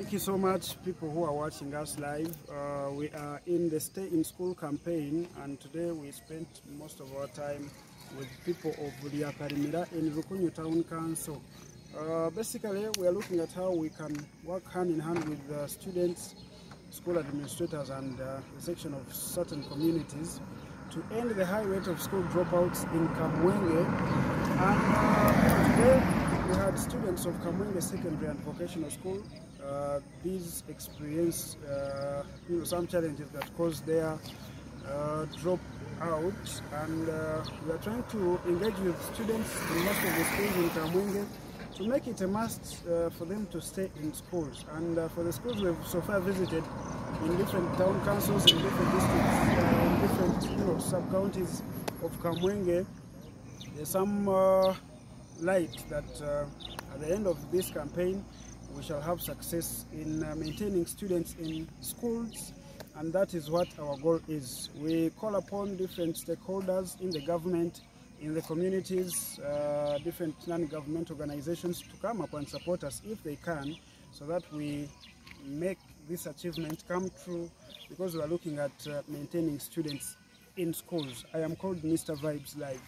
Thank you so much, people who are watching us live. Uh, we are in the Stay in School campaign, and today we spent most of our time with people of Liakarimira in Rukunyu Town Council. Uh, basically, we are looking at how we can work hand in hand with the students, school administrators, and uh, the section of certain communities to end the high rate of school dropouts in Kamwenge. And uh, today students of Kamwenge Secondary and Vocational School. Uh, these experience uh, you know, some challenges that caused their uh, drop out and uh, we are trying to engage with students in most of the schools in Kamwenge to make it a must uh, for them to stay in schools and uh, for the schools we've so far visited in different town councils in different districts in different you know, sub-counties of Kamwenge there's some light that uh, at the end of this campaign we shall have success in uh, maintaining students in schools and that is what our goal is. We call upon different stakeholders in the government, in the communities, uh, different non-government organizations to come up and support us if they can so that we make this achievement come true because we are looking at uh, maintaining students in schools. I am called Mr. Vibes Live.